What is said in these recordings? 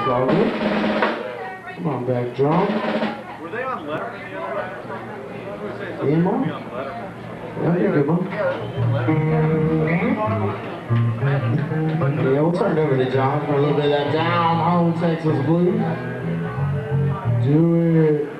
That's all good. Come on back, John. Were they on Letterman the other night? I Any more? to me on Letterman. Yeah, you're good. Yeah, we'll turn it over to John for a little bit of that down home Texas blues. Do it.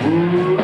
Música